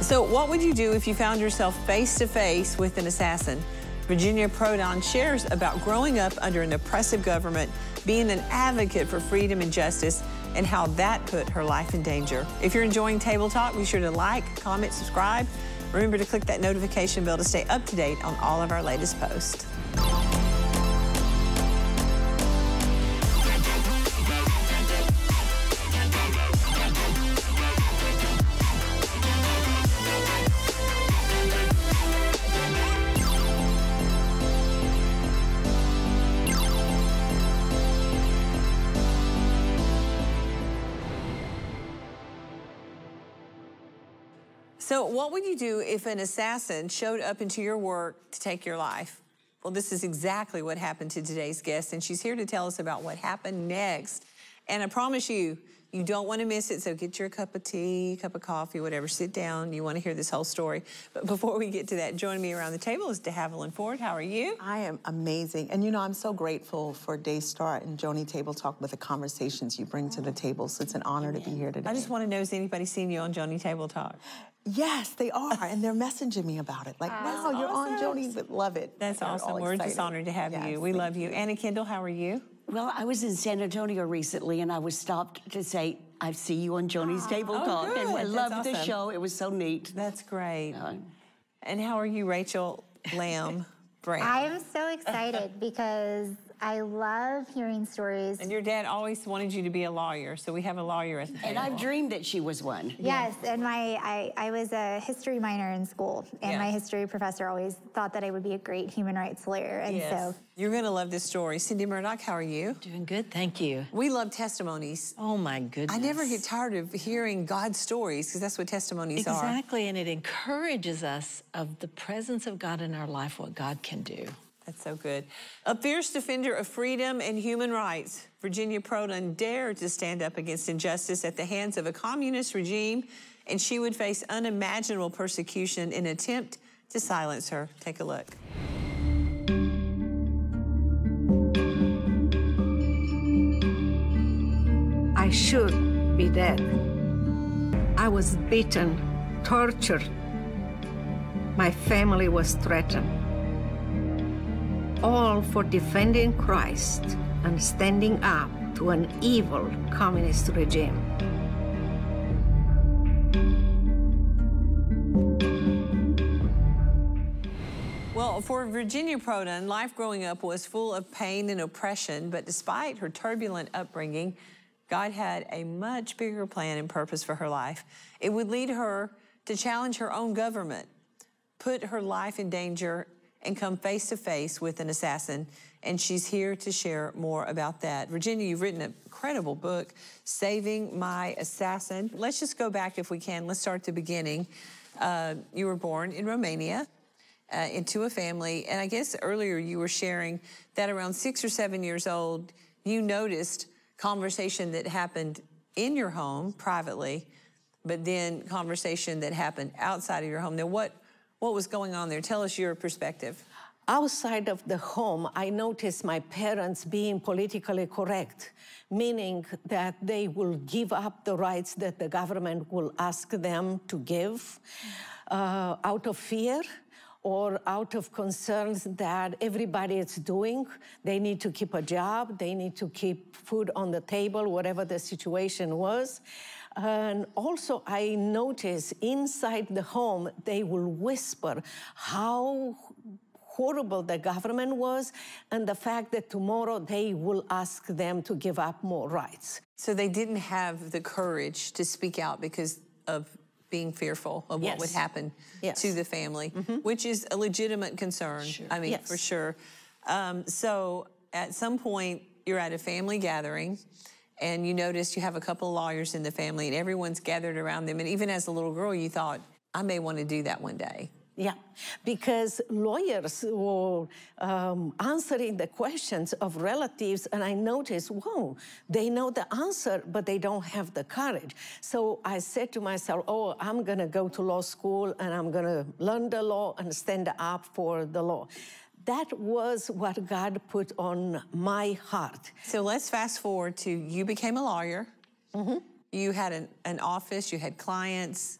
So, what would you do if you found yourself face to face with an assassin? Virginia Prodan shares about growing up under an oppressive government, being an advocate for freedom and justice, and how that put her life in danger. If you're enjoying Table Talk, be sure to like, comment, subscribe. Remember to click that notification bell to stay up to date on all of our latest posts. What would you do if an assassin showed up into your work to take your life? Well, this is exactly what happened to today's guest, and she's here to tell us about what happened next. And I promise you, you don't want to miss it, so get your cup of tea, cup of coffee, whatever. Sit down. You want to hear this whole story. But before we get to that, joining me around the table is De Havilland Ford. How are you? I am amazing. And you know, I'm so grateful for Daystar and Joni Table Talk with the conversations you bring to the oh, table. So it's an honor to be here today. I just want to know, has anybody seen you on Joni Table Talk? Yes, they are. and they're messaging me about it. Like, wow, you're on Joni, but love it. That's They're awesome. We're just honored to have Yes, you. We love you. Anna Kendall, how are you? Well, I was in San Antonio recently and I was stopped to say, I see you on Joni's Table Oh, Talk. And I good. loved That's the show. It was so neat. That's great. Uh, And how are you, Rachel Lamb Brown? I am so excited because I love hearing stories. and your dad always wanted you to be a lawyer, so we have a lawyer at the table. and I've dreamed that she was one. Yes, and my I, I was a history minor in school, and my history professor always thought that I would be a great human rights lawyer, and Yes. so You're going to love this story. Cindy Murdoch, how are you? Doing good, thank you. We love testimonies. Oh my goodness. I never get tired of hearing God's stories because that's what testimonies are. Exactly, and it encourages us of the presence of God in our life, what God can do. That's so good. A fierce defender of freedom and human rights, Virginia Prodan dared to stand up against injustice at the hands of a communist regime, and she would face unimaginable persecution in an attempt to silence her. Take a look. I should be dead. I was beaten, tortured. My family was threatened. All for defending Christ and standing up to an evil communist regime. Well, for Virginia Prodan, life growing up was full of pain and oppression, but despite her turbulent upbringing, God had a much bigger plan and purpose for her life. It would lead her to challenge her own government, put her life in danger, and come face to face with an assassin. And she's here to share more about that. Virginia, you've written an incredible book, Saving My Assassin. Let's just go back if we can. Let's start at the beginning. Uh, you were born in Romania uh, into a family. And I guess earlier you were sharing that around six or seven years old, you noticed conversation that happened in your home privately, but then conversation that happened outside of your home. Now, what what was going on there? Tell us your perspective. Outside of the home, I noticed my parents being politically correct, meaning that they will give up the rights that the government will ask them to give uh, out of fear or out of concerns that everybody is doing. They need to keep a job, they need to keep food on the table, whatever the situation was. And also, I notice inside the home, they will whisper how horrible the government was and the fact that tomorrow they will ask them to give up more rights. So they didn't have the courage to speak out because of being fearful of what would happen Yes. to the family, which is a legitimate concern. I mean, for sure. Um, so at some point, you're at a family gathering. And you notice you have a couple of lawyers in the family, and everyone's gathered around them. And even as a little girl, you thought, I may want to do that one day. Yeah, because lawyers were um, answering the questions of relatives, and I noticed, whoa, they know the answer, but they don't have the courage. So I said to myself, oh, I'm gonna go to law school and I'm gonna learn the law and stand up for the law. That was what God put on my heart. So let's fast forward to you became a lawyer. You had an, an office, you had clients.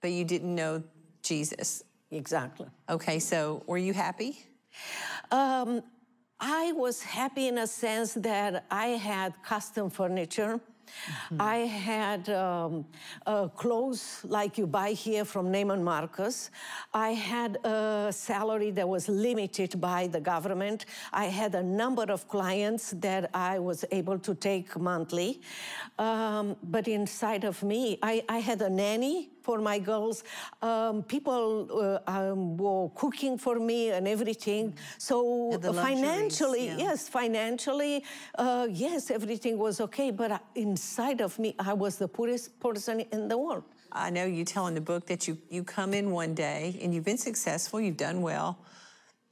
but you didn't know Jesus. Exactly. Okay, so were you happy? Um, I was happy in a sense that I had custom furniture. Mm-hmm. I had um, uh, clothes like you buy here from Neiman Marcus. I had a salary that was limited by the government. I had a number of clients that I was able to take monthly. Um, but inside of me, I, I had a nanny for my girls. Um, people uh, um, were cooking for me and everything. So financially, yeah. yes, financially, uh, yes, everything was okay. But uh, inside of me, I was the poorest person in the world. I know you tell in the book that you, you come in one day and you've been successful, you've done well,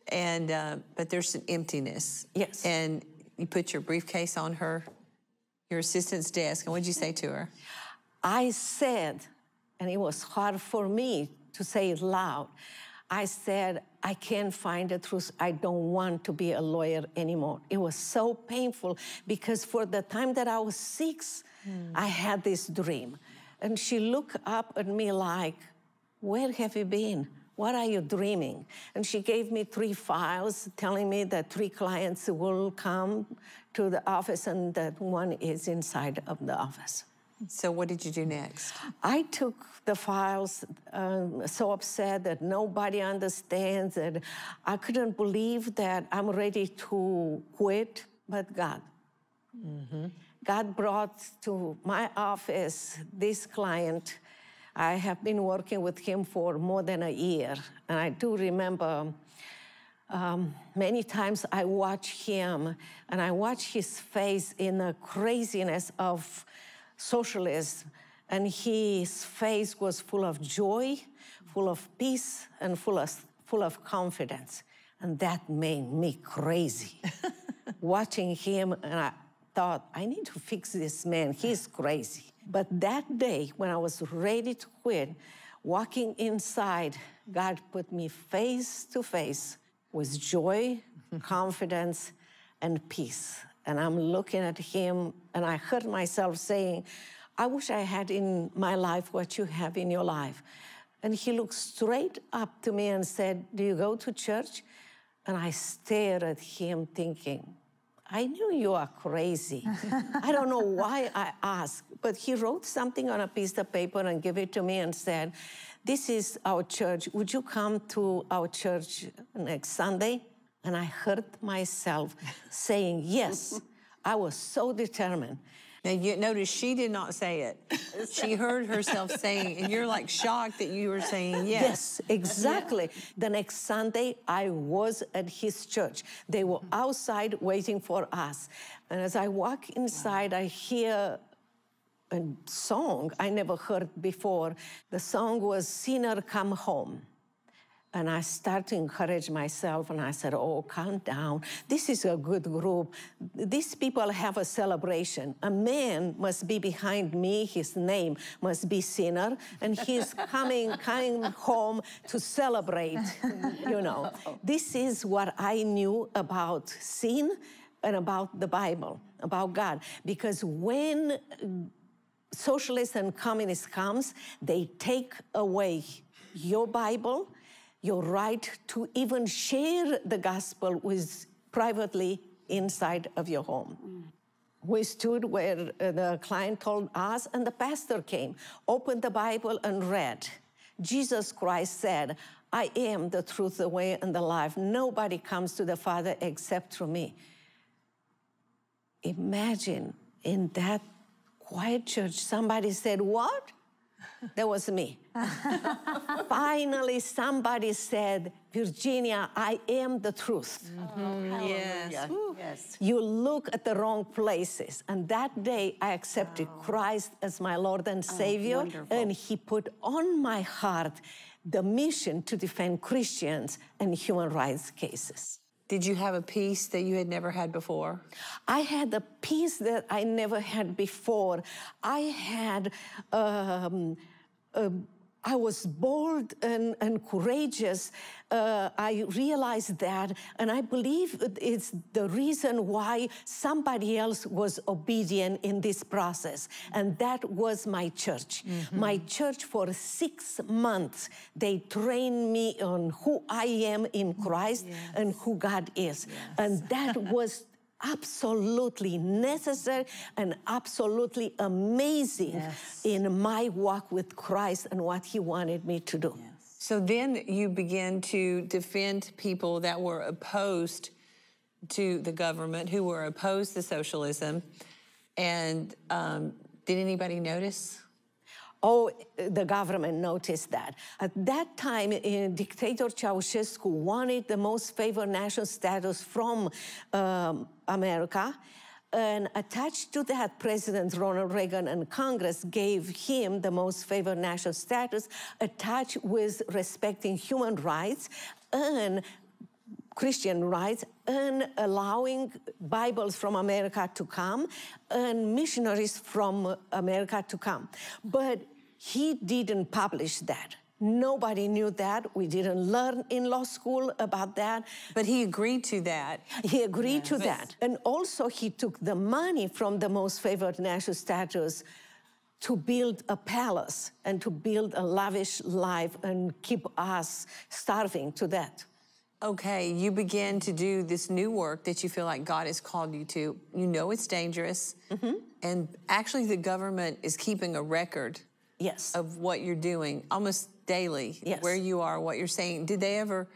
and uh, but there's an emptiness. Yes. And you put your briefcase on her, your assistant's desk, and what did you say to her? I said, and it was hard for me to say it loud. I said, I can't find the truth. I don't want to be a lawyer anymore. It was so painful because for the time that I was six, mm. I had this dream. And she looked up at me like, Where have you been? What are you dreaming? And she gave me three files telling me that three clients will come to the office and that one is inside of the office. So what did you do next? I took the files, um, so upset that nobody understands, and I couldn't believe that I'm ready to quit, but God. Mm-hmm. God brought to my office this client. I have been working with him for more than a year, and I do remember um, many times I watch him and I watch his face in the craziness of socialism, and his face was full of joy, full of peace, and full of, full of confidence. And that made me crazy. Watching him, and I thought, I need to fix this man. He's crazy. But that day, when I was ready to quit, walking inside, God put me face to face with joy, confidence, and peace and I'm looking at him, and I heard myself saying, I wish I had in my life what you have in your life. And he looked straight up to me and said, Do you go to church? And I stared at him thinking, I knew you are crazy. I don't know why I asked, but he wrote something on a piece of paper and gave it to me and said, This is our church. Would you come to our church next Sunday? And I heard myself saying yes. I was so determined. Now, you notice she did not say it. She heard herself saying, and you're like shocked that you were saying yes. Yes, exactly. Yeah. The next Sunday, I was at his church. They were outside waiting for us. And as I walk inside, I hear a song I never heard before. The song was Sinner Come Home. And I started to encourage myself, and I said, Oh, calm down. This is a good group. These people have a celebration. A man must be behind me. His name must be Sinner, and he's coming, coming home to celebrate, you know. Oh. This is what I knew about sin and about the Bible, about God. Because when socialists and communists comes, they take away your Bible, your right to even share the gospel with privately inside of your home. Mm. We stood where uh, the client told us, and the pastor came, opened the Bible, and read. Jesus Christ said, I am the truth, the way, and the life. Nobody comes to the Father except through me. Imagine in that quiet church, somebody said, What? That was me. Finally, somebody said, Virginia, I am the truth. Mm-hmm. Oh, yes. yes. You look at the wrong places. And that day, I accepted oh. Christ as my Lord and oh, Savior. Oh, and He put on my heart the mission to defend Christians and human rights cases. Did you have a peace that you had never had before? I had a peace that I never had before. I had, um, uh, I was bold and, and courageous. Uh, I realized that, and I believe it's the reason why somebody else was obedient in this process, and that was my church. Mm-hmm. My church, for six months, they trained me on who I am in Christ yes. and who God is. Yes. And that was absolutely necessary and absolutely amazing yes. in my walk with Christ and what He wanted me to do. Yes. So then you begin to defend people that were opposed to the government, who were opposed to socialism. And um, did anybody notice? Oh, the government noticed that. At that time, uh, dictator Ceausescu wanted the most favored national status from um, America. And attached to that, President Ronald Reagan and Congress gave him the most favored national status, attached with respecting human rights and Christian rights and allowing Bibles from America to come and missionaries from America to come. But he didn't publish that. Nobody knew that. We didn't learn in law school about that. But he agreed to that. He agreed yeah. to that. And also, he took the money from the most favored national status to build a palace and to build a lavish life and keep us starving to that okay, you begin to do this new work that you feel like God has called you to. You know it's dangerous. Mm-hmm. And actually, the government is keeping a record yes. of what you're doing almost daily, yes. where you are, what you're saying. Did they ever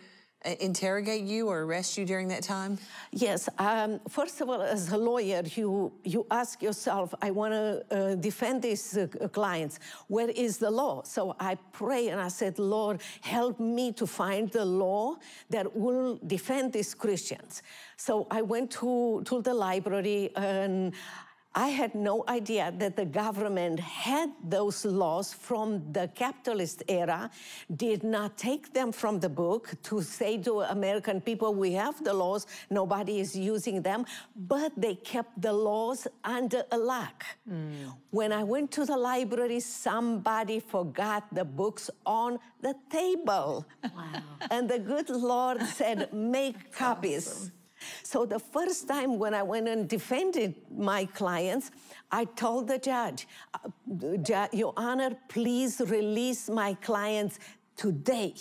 interrogate you or arrest you during that time? Yes. Um, first of all, as a lawyer, you, you ask yourself, I want to uh, defend these uh, clients. Where is the law? So I pray and I said, Lord, help me to find the law that will defend these Christians. So I went to, to the library and I had no idea that the government had those laws from the capitalist era, did not take them from the book to say to American people, we have the laws, nobody is using them, but they kept the laws under a lock. Mm. When I went to the library, somebody forgot the books on the table. Wow. and the good Lord said, make copies. Awesome. So the first time when I went and defended my clients, I told the judge, uh, Your Honor, please release my clients today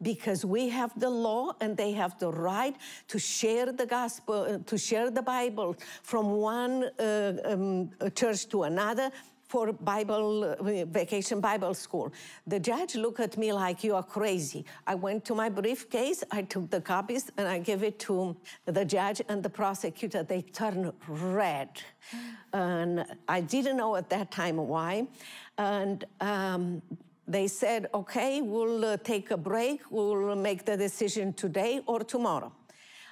because we have the law and they have the right to share the gospel, uh, to share the Bible from one uh, um, church to another, for Bible, uh, vacation Bible school. The judge looked at me like, you are crazy. I went to my briefcase, I took the copies and I gave it to the judge and the prosecutor. They turned red. And I didn't know at that time why. And um, they said, okay, we'll uh, take a break. We'll make the decision today or tomorrow.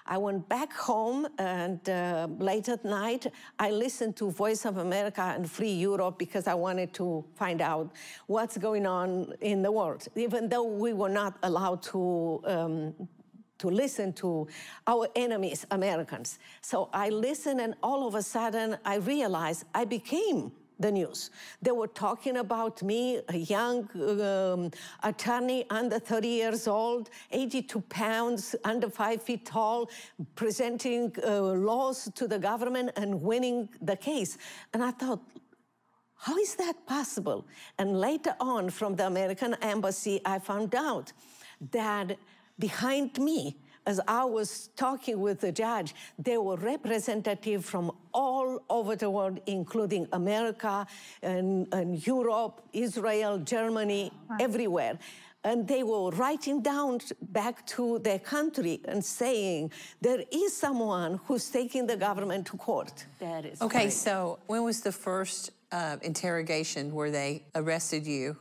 I went back home and uh, late at night, I listened to Voice of America and Free Europe because I wanted to find out what's going on in the world, even though we were not allowed to. Um, to listen to our enemies, Americans. So I listened, and all of a sudden, I realized I became the news. They were talking about me, a young um, attorney under 30 years old, 82 pounds, under five feet tall, presenting uh, laws to the government and winning the case. And I thought, how is that possible? And later on, from the American embassy, I found out that behind me, as I was talking with the judge, there were representatives from all over the world, including America and, and Europe, Israel, Germany, wow. everywhere. And they were writing down back to their country and saying, there is someone who's taking the government to court. That is Okay, great. so when was the first uh, interrogation where they arrested you?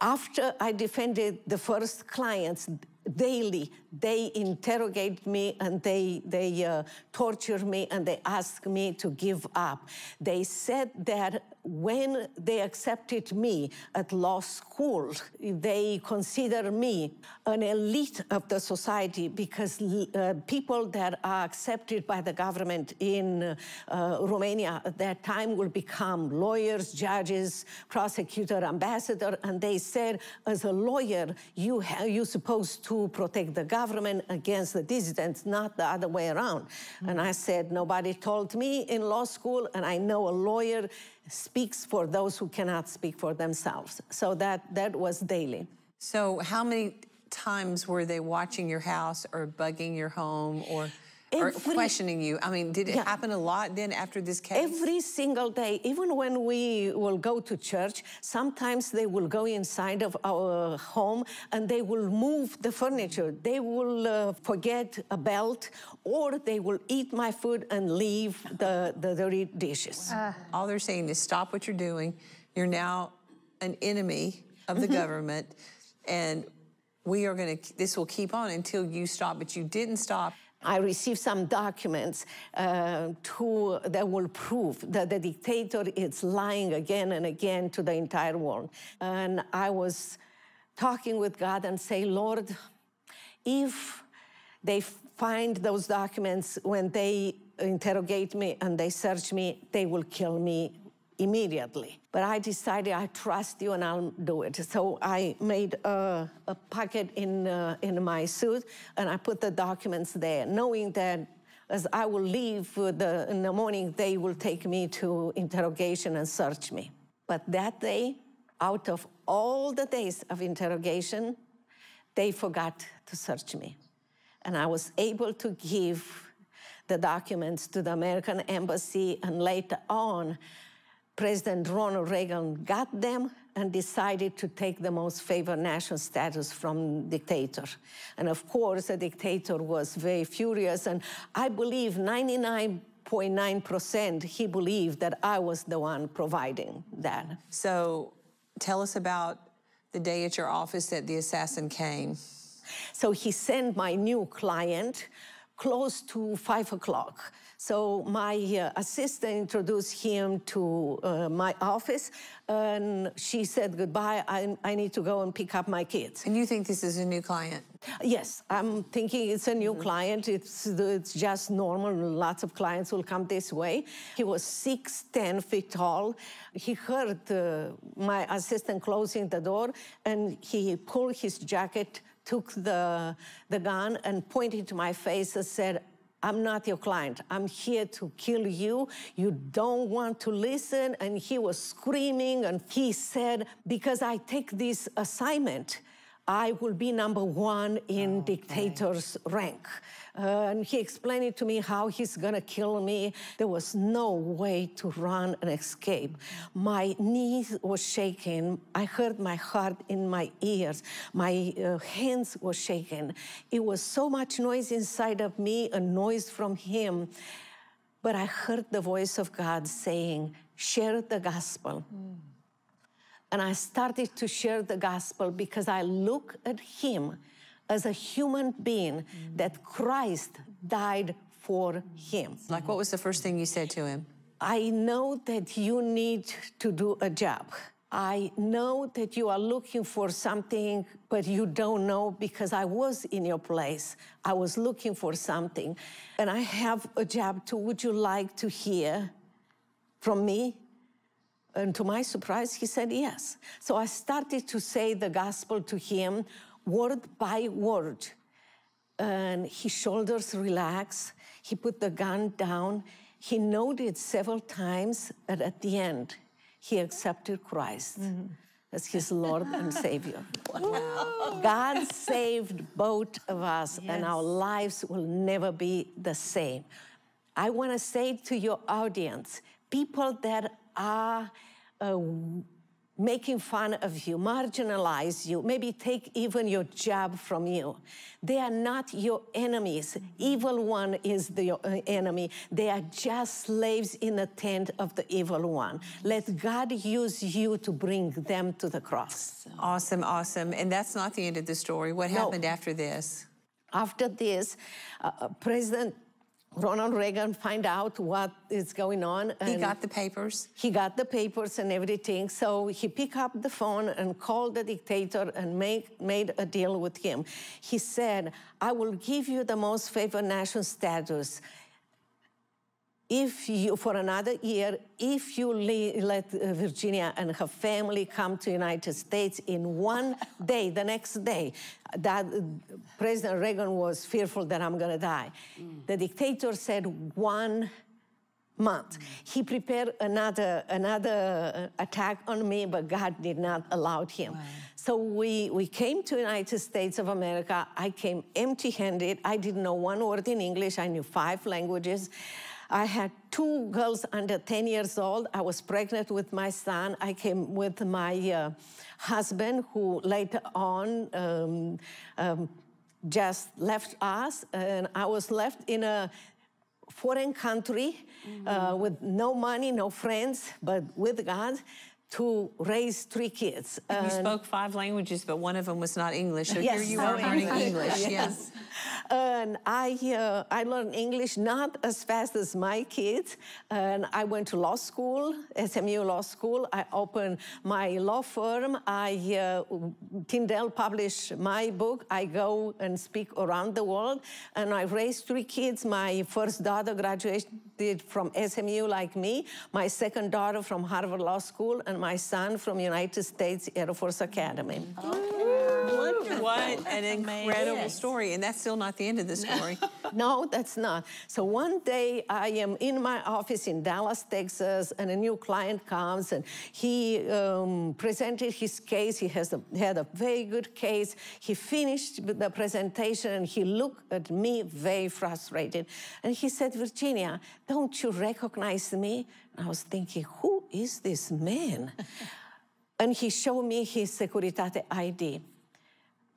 After I defended the first clients, daily they interrogate me and they, they uh, torture me and they ask me to give up. They said that when they accepted me at law school, they consider me an elite of the society because uh, people that are accepted by the government in uh, Romania at that time will become lawyers, judges, prosecutor, ambassador, and they said, as a lawyer, you you're supposed to protect the government against the dissidents, not the other way around. Mm -hmm. And I said, nobody told me in law school, and I know a lawyer speaks for those who cannot speak for themselves. So that, that was daily. So how many times were they watching your house or bugging your home or Every, or questioning you. I mean, did it yeah. happen a lot then after this case? Every single day, even when we will go to church, sometimes they will go inside of our home and they will move the furniture. They will uh, forget a belt or they will eat my food and leave the, the dirty dishes. Uh. All they're saying is stop what you're doing. You're now an enemy of the mm -hmm. government and we are going to, this will keep on until you stop, but you didn't stop. I received some documents uh, to, that will prove that the dictator is lying again and again to the entire world. And I was talking with God and say, Lord, if they find those documents when they interrogate me and they search me, they will kill me immediately. But I decided I trust you and I'll do it. So I made a, a pocket in, uh, in my suit and I put the documents there, knowing that as I will leave the, in the morning, they will take me to interrogation and search me. But that day, out of all the days of interrogation, they forgot to search me. And I was able to give the documents to the American embassy and later on, President Ronald Reagan got them and decided to take the most favored nation status from dictator. And of course, the dictator was very furious, and I believe 99.9% he believed that I was the one providing that. So tell us about the day at your office that the assassin came. So he sent my new client close to five o'clock. So my uh, assistant introduced him to uh, my office, and she said goodbye. I, I need to go and pick up my kids. And you think this is a new client? Yes, I'm thinking it's a new mm -hmm. client. It's, it's just normal. Lots of clients will come this way. He was six ten feet tall. He heard uh, my assistant closing the door, and he pulled his jacket took the, the gun and pointed to my face and said, I'm not your client. I'm here to kill you. You don't want to listen. And he was screaming and he said, because I take this assignment, I will be number one in okay. dictator's rank. Uh, and he explained it to me how he's gonna kill me. There was no way to run and escape. My knees was shaking. I heard my heart in my ears. My uh, hands were shaking. It was so much noise inside of me, a noise from him. But I heard the voice of God saying, share the gospel. Mm. And I started to share the gospel because I look at him as a human being that Christ died for him. Like, what was the first thing you said to him? I know that you need to do a job. I know that you are looking for something, but you don't know because I was in your place. I was looking for something, and I have a job too. Would you like to hear from me? And to my surprise, he said yes. So I started to say the gospel to him word by word. And his shoulders relaxed. He put the gun down. He noted several times that at the end, he accepted Christ. Mm -hmm as his Lord and Savior. Wow. God saved both of us, yes. and our lives will never be the same. I want to say to your audience people that are uh, making fun of you, marginalize you, maybe take even your job from you. They are not your enemies. Evil one is the uh, enemy. They are just slaves in the tent of the evil one. Let God use you to bring them to the cross. Awesome, awesome. And that's not the end of the story. What happened no. after this? After this, uh, uh, President Ronald Reagan find out what is going on. He got the papers. he got the papers and everything. So he picked up the phone and called the dictator and make, made a deal with him. He said, I will give you the most favored nation status if you, for another year, if you le- let uh, Virginia and her family come to United States in one day, the next day, that uh, President Reagan was fearful that I'm going to die. The dictator said one month. He prepared another another uh, attack on me, but God did not allow him. So we, we came to United States of America. I came empty-handed. I didn't know one word in English. I knew five languages. I had two girls under 10 years old. I was pregnant with my son. I came with my uh, husband, who later on um, um, just left us, and I was left in a foreign country uh, with no money, no friends, but with God to raise three kids. You spoke five languages, but one of them was not English. So here you are learning English. English. Yes. Yes. And I, uh, I learned English not as fast as my kids. And I went to law school, SMU Law School. I opened my law firm. I, uh, Tyndale published my book. I go and speak around the world. And I raised three kids. My first daughter graduated from SMU like me. My second daughter from Harvard Law School. And my son from United States Air Force Academy. What an incredible story. And that's still not the end of the story. No, that's not. So one day I am in my office in Dallas, Texas, and a new client comes and he um, presented his case. He has a, had a very good case. He finished the presentation and he looked at me very frustrated. And he said, Virginia, don't you recognize me? And I was thinking, who is this man? and he showed me his Securitate ID.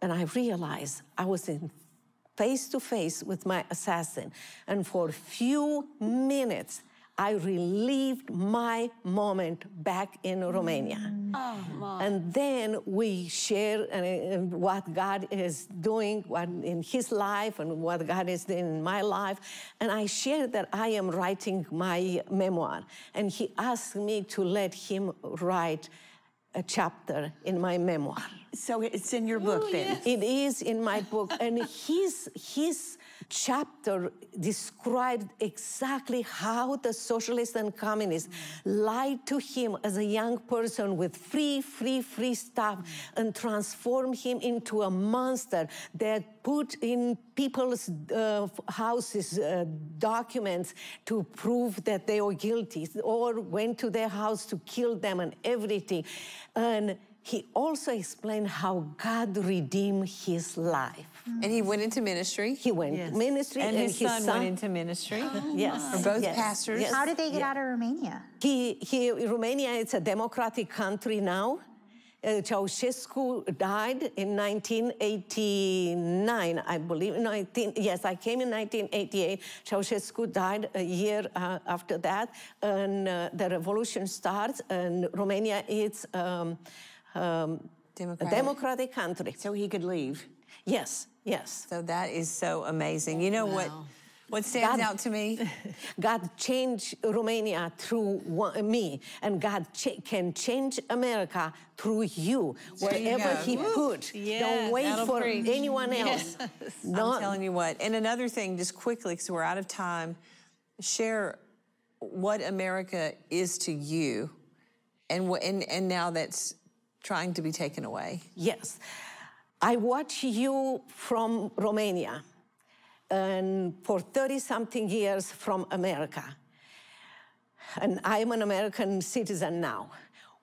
And I realized I was in face to face with my assassin. And for a few minutes, I relived my moment back in Romania. Oh, And then we share uh, uh, what God is doing in his life and what God is doing in my life. And I shared that I am writing my memoir. And he asked me to let him write a chapter in my memoir. So it's in your book then. It is in my book, and his his chapter described exactly how the socialists and communists lied to him as a young person with free, free, free stuff and transformed him into a monster that put in people's uh, houses uh, documents to prove that they were guilty, or went to their house to kill them and everything. And he also explained how God redeemed his life. And he went into ministry. He went Yes. ministry, and his son, went into ministry. yes, Are both yes, pastors? yes. How did they get out of Romania? He, he, Romania is a democratic country now. Uh, Ceausescu died in 1989, I believe. 19, yes, I came in 1988. Ceausescu died a year uh, after that, and uh, the revolution starts. And Romania is um, um, a Democratic. democratic country. So he could leave. Yes, yes. So that is so amazing. You know what? What stands God- out to me? God changed Romania through one, me, and God cha- can change America through you, There you wherever go. He put. Yes, Don't wait for preach. anyone else. I'm telling you what. And another thing, just quickly, because we're out of time, share what America is to you, and what and, and now that's trying to be taken away. Yes. I watch you from Romania and for 30 something years from America. And I'm an American citizen now.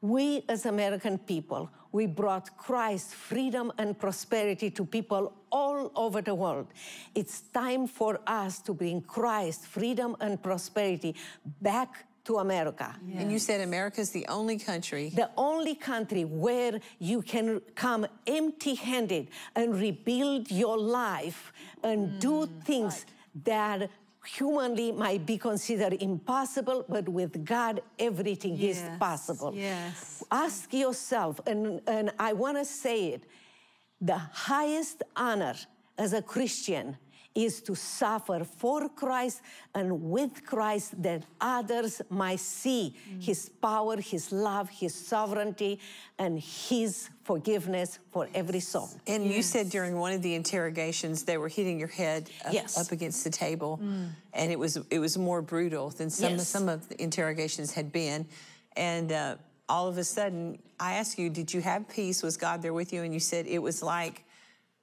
We as American people, we brought Christ, freedom and prosperity to people all over the world. It's time for us to bring Christ, freedom and prosperity back to America. And you said America is the only country. The only country where you can come empty handed and rebuild your life and mm. do things that humanly might be considered impossible, but with God, everything is possible. yes. Ask yourself, and, and I want to say it the highest honor as a Christian is to suffer for Christ and with Christ that others might see his power, his love, his sovereignty, and his forgiveness for every soul. And you said during one of the interrogations they were hitting your head up, Yes. up against the table, and it was it was more brutal than some Yes. some of the interrogations had been. And uh, all of a sudden, I asked you, "Did you have peace? Was God there with you?" And you said it was like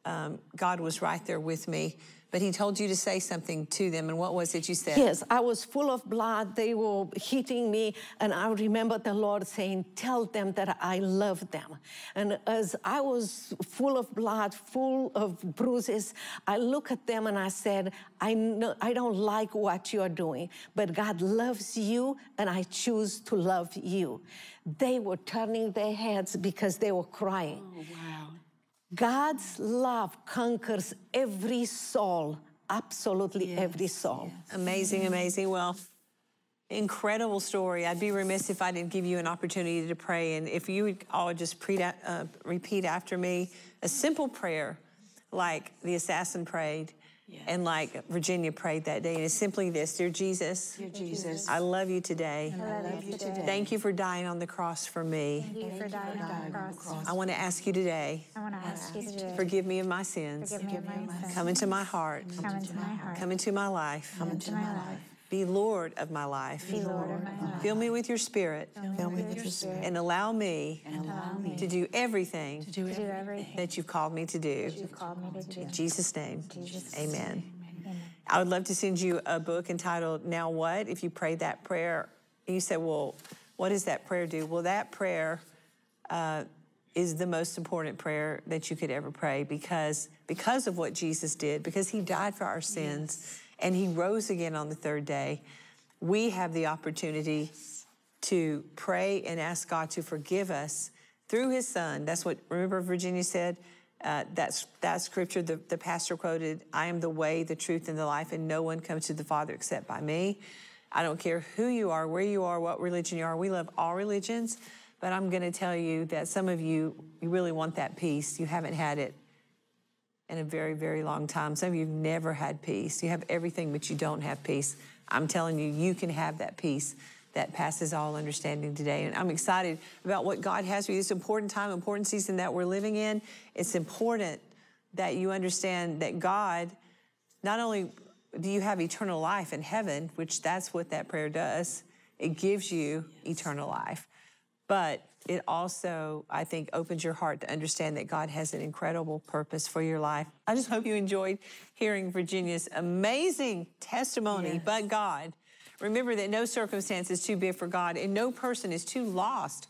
um, God was right there with me. But He told you to say something to them, and what was it you said? Yes, I was full of blood. They were hitting me. And I remember the Lord saying, Tell them that I love them. And as I was full of blood, full of bruises, I look at them and I said, I, know, I don't like what you are doing, but God loves you, and I choose to love you. They were turning their heads because they were crying. Oh, wow. God's love conquers every soul, absolutely every soul. Amazing, amazing. Well, incredible story. I'd be remiss if I didn't give you an opportunity to pray. And if you would all just pre- uh, repeat after me a simple prayer like the assassin prayed and like Virginia prayed that day. And it's simply this Dear Jesus, Dear Jesus, I love you today. I love you today. Thank you for dying on the cross for me. Thank you for dying on the cross. I want to ask you today, I want to ask you today. forgive me of my sins. Forgive me of my sins. Come into my heart. Come into my heart. Come into my life. Come into my life. Be Lord of my life. Be Lord of my life. Fill me with your spirit Fill me with your spirit. and allow me to do everything To do everything that you've called me to do. you've called me to do. In Jesus' name, Jesus' amen. Amen. I would love to send you a book entitled Now What? If you prayed that prayer, you said, Well, what does that prayer do? Well, that prayer uh, is the most important prayer that you could ever pray because, because of what Jesus did, because he died for our sins and he rose again on the third day. We have the opportunity to pray and ask God to forgive us through his son. That's what, remember, Virginia said? Uh, that's that scripture the, the pastor quoted I am the way, the truth, and the life, and no one comes to the Father except by me. I don't care who you are, where you are, what religion you are. We love all religions, but I'm going to tell you that some of you, you really want that peace. You haven't had it in a very, very long time. Some of you have never had peace. You have everything, but you don't have peace. I'm telling you, you can have that peace that passes all understanding today. And I'm excited about what God has for you. This important time, important season that we're living in. It's important that you understand that God, not only do you have eternal life in heaven, which that's what that prayer does, it gives you eternal life. But it also, I think, opens your heart to understand that God has an incredible purpose for your life. I just hope you enjoyed hearing Virginia's amazing testimony, but God. Remember that no circumstance is too big for God, and no person is too lost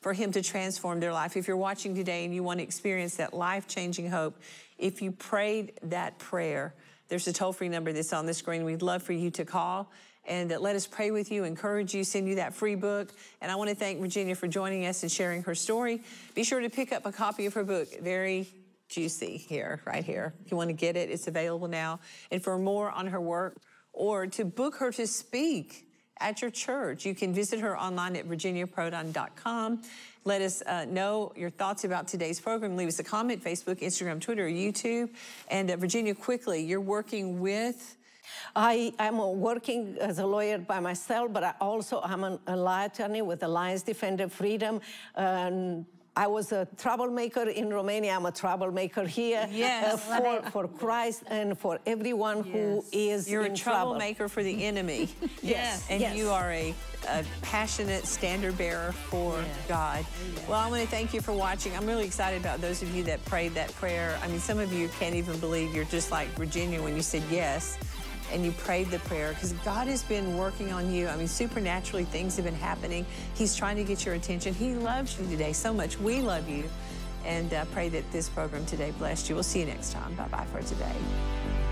for Him to transform their life. If you're watching today and you want to experience that life changing hope, if you prayed that prayer, there's a toll free number that's on the screen. We'd love for you to call and let us pray with you, encourage you, send you that free book. And I want to thank Virginia for joining us and sharing her story. Be sure to pick up a copy of her book. Very juicy here, right here. If you want to get it, it's available now. And for more on her work or to book her to speak at your church, you can visit her online at virginiaprodan.com. Let us uh, know your thoughts about today's program. Leave us a comment, Facebook, Instagram, Twitter, YouTube. And uh, Virginia, quickly, you're working with I am uh, working as a lawyer by myself, but I also am an, a law attorney with Alliance Defending Freedom. And I was a troublemaker in Romania. I'm a troublemaker here Yes. uh, for, for Christ and for everyone who is You're a trouble. troublemaker for the enemy. Yes. And yes. you are a, a passionate standard bearer for God. Well, I want to thank you for watching. I'm really excited about those of you that prayed that prayer. I mean, some of you can't even believe you're just like Virginia when you said yes and you prayed the prayer because God has been working on you. I mean, supernaturally, things have been happening. He's trying to get your attention. He loves you today so much. We love you. And uh, pray that this program today blessed you. We'll see you next time. Bye bye for today.